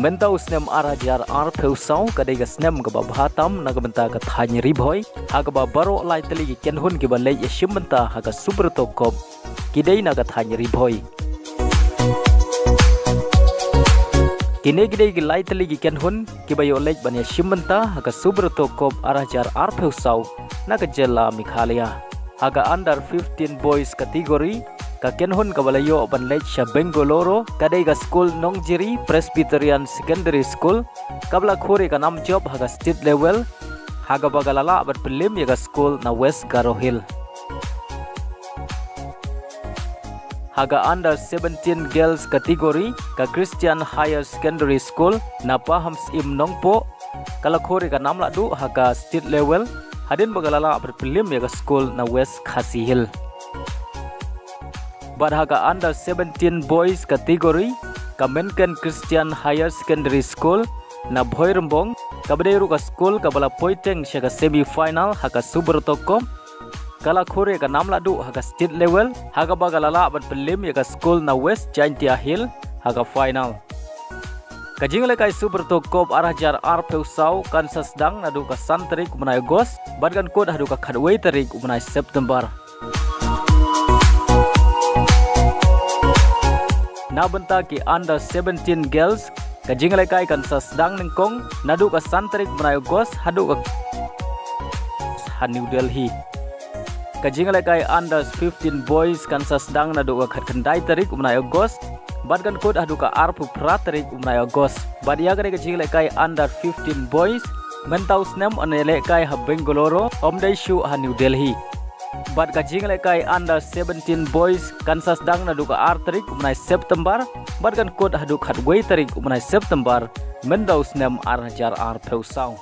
Mentau snem arajar ar peusau kadai ga snem ga babhatam na ga benta ga thany ribhoi ha ga baro lai tali gi kenhun gi balai yeshim benta ha ga super to kop kidai na ga thany ribhoi Kini gede gi lai tali gi kenhun ki bayo lek ban yeshim benta ha ga super to kop arajar ar peusau na ga jela mikhalia ha ga under 15 boys category Kakenhon kabalayo ban sha Bengaluru kadai school Nongjiri Presbyterian Secondary School kabla khore ka nam job haga state level haga bagalala bat prelim yaga school na West Garo Hill. Haga under 17 girls category ka Christian Higher Secondary School na Pahams Im Nongpo kala khore ka nam du haga state level hadin bagalala bat prelim yaga school na West Khasi Hill Barhaga Under 17 Boys category Kamenken Christian Higher Secondary School na Bhoirembong kabadairu ka school kabala poiteng siya semi final haka toko kala khure ka namla du haka state level haka bagalala ban prelim ya ka school na West Giantia Hill haka final. Kajing le kai super toko arah jar ar peusau kan sasdang nadu ka santrik umanai gos badgan kod hadu ka khadwei tarik umanai September na benta ki under 17 girls ka jingle kai kan sa sedang nengkong nadu ka santrik menayo gos hadu ka New Delhi. Ka jingle kai under 15 boys kan sa sedang nadu ka khat kandai tarik menayo gos bad kan kod hadu ka arpu pratarik menayo gos. Bad ya ka jingle kai under 15 boys mentau snem anele kai ha Bengaluru omdai shu ha New Delhi Bat kajing lekai under 17 boys Kansas dang na duka arterik umnai September bat kan kod haduk hadway tarik umnai September mendaus nem ar jar ar peusau